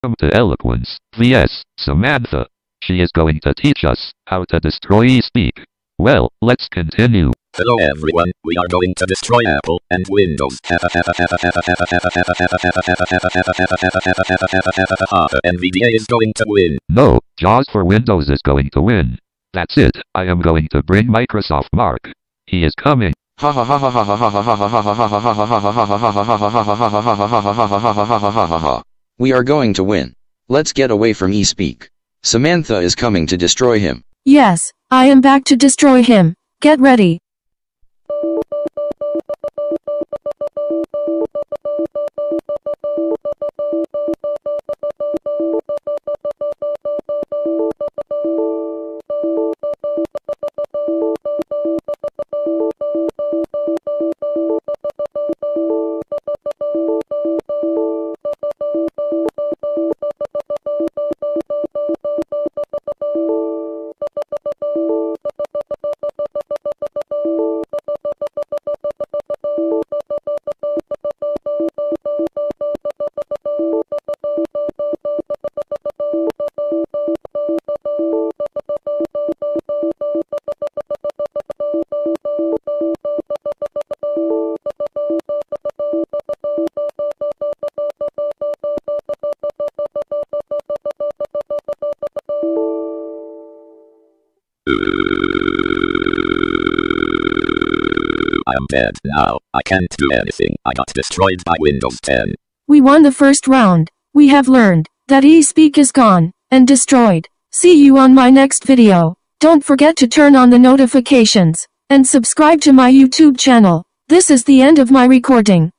Welcome to Eloquence vs. Samantha. She is going to teach us how to destroy eSpeak. Well, let's continue. Hello everyone, we are going to destroy Apple and Windows. NVDA is going to win. No, JAWS for Windows is going to win. That's it. I am going to bring Microsoft Mark. He is coming. We are going to win. Let's get away from eSpeak. Samantha is coming to destroy him. Yes, I am back to destroy him. Get ready. I am dead now. I can't do anything. I got destroyed by Windows 10. We won the first round. We have learned that eSpeak is gone and destroyed. See you on my next video. Don't forget to turn on the notifications and subscribe to my YouTube channel. This is the end of my recording.